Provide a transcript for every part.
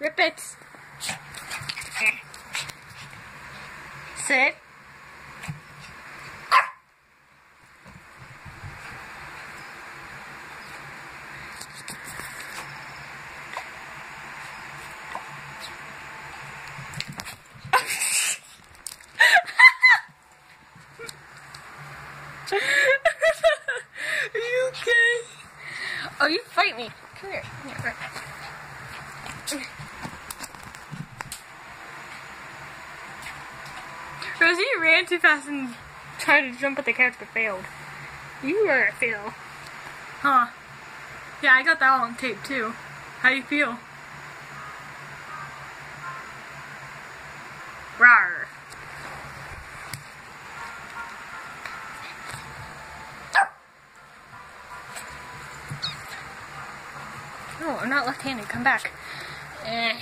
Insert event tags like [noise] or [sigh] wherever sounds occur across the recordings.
Rip it. Sit. [laughs] Are you okay? Oh, you fight me. Come here. Come here. Rosy ran too fast and tried to jump at the couch but failed. You were a fail. Huh. Yeah, I got that on tape too. How do you feel? Rawr. No, I'm not left-handed. Come back. Eh.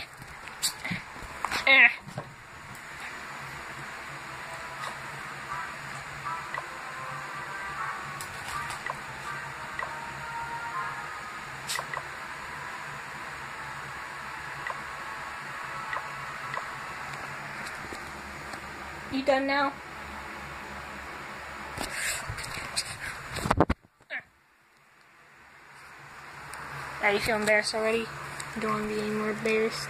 You done now? Are you feel embarrassed already? Don't want to be any more embarrassed.